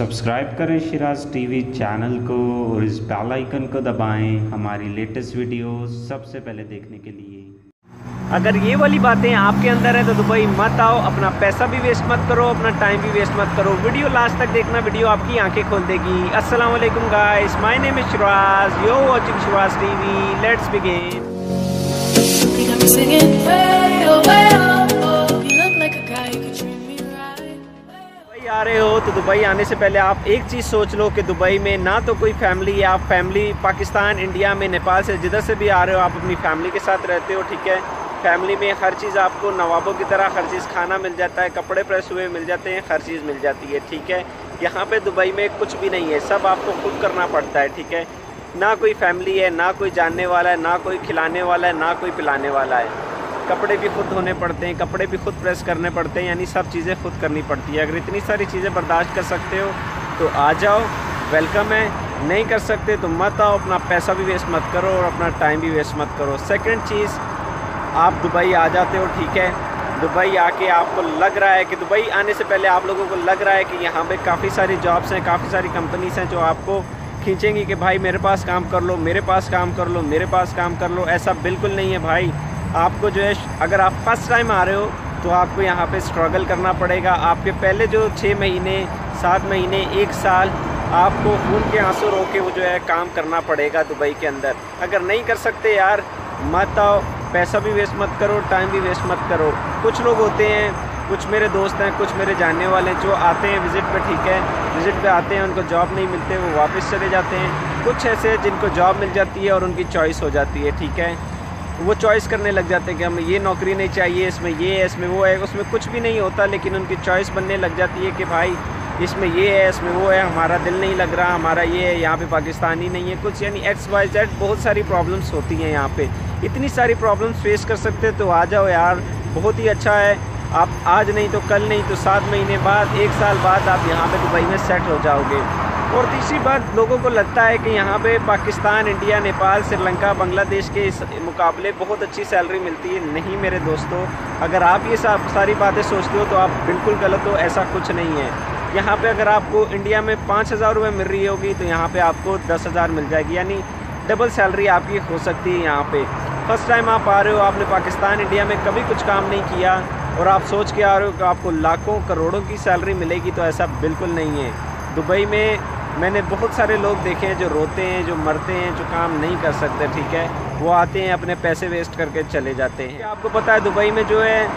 Subscribe करें Siraj TV channel को और इस बेल आइकन को दबाएँ हमारी लेटेस्ट वीडियो सबसे पहले देखने के लिए। अगर ये वाली बातें आपके अंदर है तो दुबई मत आओ अपना पैसा भी वेस्ट मत करो अपना टाइम भी वेस्ट मत करो। वीडियो लास्ट तक देखना वीडियो आपकी आँखें खोल देगी। अस्सलाम वालेकुम guys my name is Shiraz you watching Shiraz TV let's begin तो दुबई आने से पहले आप एक चीज़ सोच लो कि दुबई में ना तो कोई फैमिली है, आप फैमिली पाकिस्तान, इंडिया में, नेपाल से, जिधर से भी आ रहे हो, आप अपनी फैमिली के साथ रहते हो, ठीक है? फैमिली में हर चीज़ आपको नवाबों की तरह, हर चीज़ खाना मिल जाता है, कपड़े प्रेस हुए मिल जाते हैं, हर चीज़ मिल जाती है, ठीक है? यहाँ पे दुबई में कुछ भी नहीं है, सब आपको खुद करना पड़ता है, ठीक है? ना कोई फैमिली है, ना कोई जानने वाला है, ना कोई खिलाने वाला है, ना कोई पिलाने वाला है। कपड़े भी खुद धोने पड़ते हैं, कपड़े भी खुद प्रेस करने पड़ते हैं, यानी सब चीज़ें खुद करनी पड़ती है। अगर इतनी सारी चीज़ें बर्दाश्त कर सकते हो तो आ जाओ वेलकम है। नहीं कर सकते तो मत आओ, अपना पैसा भी वेस्ट मत करो और अपना टाइम भी वेस्ट मत करो। सेकंड चीज़, आप दुबई आ जाते हो, ठीक है? दुबई आके आपको लग रहा है कि, दुबई आने से पहले आप लोगों को लग रहा है कि यहाँ पे काफ़ी सारी जॉब्स हैं, काफ़ी सारी कंपनीज़ हैं जो आपको खींचेंगी कि, भाई, मेरे पास काम कर लो, मेरे पास काम कर लो, मेरे पास काम कर लो। ऐसा बिल्कुल नहीं है, भाई। आपको जो है, अगर आप फ़र्स्ट टाइम आ रहे हो तो आपको यहाँ पे स्ट्रगल करना पड़ेगा। आपके पहले जो छः महीने, सात महीने, एक साल, आपको खून के आँसू रो के वो जो है काम करना पड़ेगा दुबई के अंदर। अगर नहीं कर सकते यार, मत आओ। पैसा भी वेस्ट मत करो टाइम भी वेस्ट मत करो। कुछ लोग होते हैं, कुछ मेरे दोस्त हैं, कुछ मेरे जानने वाले जो आते हैं विज़िट पे, ठीक है? विज़िट पे आते हैं, उनको जॉब नहीं मिलते, वो वापस चले जाते हैं। कुछ ऐसे हैं जिनको जॉब मिल जाती है और उनकी चॉइस हो जाती है, ठीक है? वो चॉइस करने लग जाते हैं कि हमें ये नौकरी नहीं चाहिए, इसमें ये है, इसमें वो है। उसमें कुछ भी नहीं होता, लेकिन उनकी चॉइस बनने लग जाती है कि भाई, इसमें ये है, इसमें वो है, हमारा दिल नहीं लग रहा, हमारा ये है, यहाँ पे पाकिस्तानी नहीं है, कुछ। यानी एक्स वाई जेड बहुत सारी प्रॉब्लम्स होती हैं यहाँ पे। इतनी सारी प्रॉब्लम्स फेस कर सकते तो आ जाओ यार, बहुत ही अच्छा है। आप आज नहीं तो कल नहीं तो सात महीने बाद, एक साल बाद आप यहाँ पे दुबई में सेट हो जाओगे। और तीसरी बात, लोगों को लगता है कि यहाँ पे पाकिस्तान, इंडिया, नेपाल, श्रीलंका, बांग्लादेश के इस मुकाबले बहुत अच्छी सैलरी मिलती है। नहीं मेरे दोस्तों, अगर आप ये सब सारी बातें सोचते हो तो आप बिल्कुल गलत हो, ऐसा कुछ नहीं है। यहाँ पे अगर आपको इंडिया में पाँच हज़ार रुपये मिल रही होगी तो यहाँ पे आपको दस हज़ार मिल जाएगी, यानी डबल सैलरी आपकी हो सकती है यहाँ पे। फ़र्स्ट टाइम आप आ रहे हो, आपने पाकिस्तान, इंडिया में कभी कुछ काम नहीं किया और आप सोच के आ रहे हो कि आपको लाखों करोड़ों की सैलरी मिलेगी तो ऐसा बिल्कुल नहीं है। दुबई में मैंने बहुत सारे लोग देखे हैं जो रोते हैं, जो मरते हैं, जो काम नहीं कर सकते, ठीक है? वो आते हैं, अपने पैसे वेस्ट करके चले जाते हैं। आपको पता है दुबई में जो है,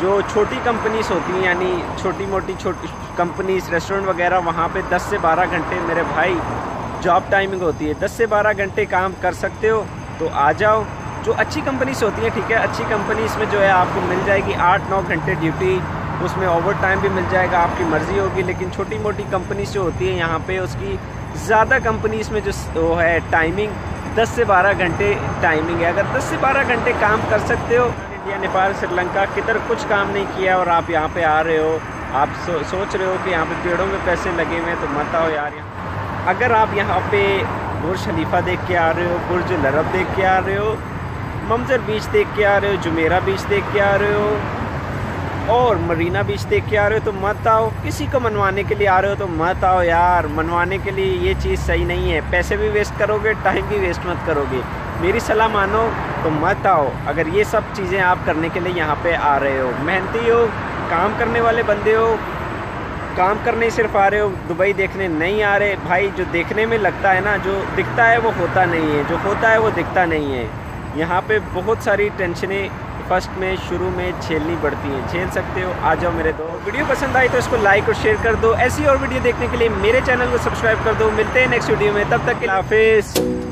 जो छोटी कंपनीज़ होती हैं, यानी छोटी मोटी छोटी कंपनीज़ रेस्टोरेंट वगैरह, वहाँ पे 10 से 12 घंटे मेरे भाई जॉब टाइमिंग होती है। 10 से 12 घंटे काम कर सकते हो तो आ जाओ। जो अच्छी कंपनीज़ होती हैं, ठीक है? अच्छी कंपनीज़ में जो है आपको मिल जाएगी आठ नौ घंटे ड्यूटी उसमें ओवर टाइम भी मिल जाएगा आपकी मर्ज़ी होगी लेकिन छोटी मोटी कंपनीज़ जो होती है यहाँ पे उसकी ज़्यादा कंपनीज़ में जो वो है टाइमिंग 10 से 12 घंटे टाइमिंग है। अगर 10 से 12 घंटे काम कर सकते हो इंडिया नेपाल श्रीलंका किधर कुछ काम नहीं किया और आप यहाँ पे आ रहे हो आप सो, सोच रहे हो कि यहाँ पे पेड़ों में पैसे लगे हुए हैं तो मत आओ यार यहाँ। अगर आप यहाँ पे बुर्ज खलीफा देख के आ रहे हो बुर्ज लरब देख के आ रहे हो ममजर बीच देख के आ रहे हो जुमेरा बीच देख के आ रहे हो और मरीना बीच देख के आ रहे हो तो मत आओ। किसी को मनवाने के लिए आ रहे हो तो मत आओ यार। मनवाने के लिए ये चीज़ सही नहीं है। पैसे भी वेस्ट करोगे टाइम भी वेस्ट मत करोगे। मेरी सलाह मानो तो मत आओ। अगर ये सब चीज़ें आप करने के लिए यहाँ पे आ रहे हो। मेहनती हो, काम करने वाले बंदे हो, काम करने सिर्फ़ आ रहे हो, दुबई देखने नहीं आ रहे। भाई, जो देखने में लगता है ना, जो दिखता है वो होता नहीं है। जो होता है वो दिखता नहीं है। यहाँ पे बहुत सारी टेंशनें फ़र्स्ट में, शुरू में झेलनी पड़ती है। झेल सकते हो, आ जाओ मेरे दो वीडियो पसंद आई तो इसको लाइक और शेयर कर दो। ऐसी और वीडियो देखने के लिए मेरे चैनल को सब्सक्राइब कर दो। मिलते हैं नेक्स्ट वीडियो में। तब तक के हाफिज़।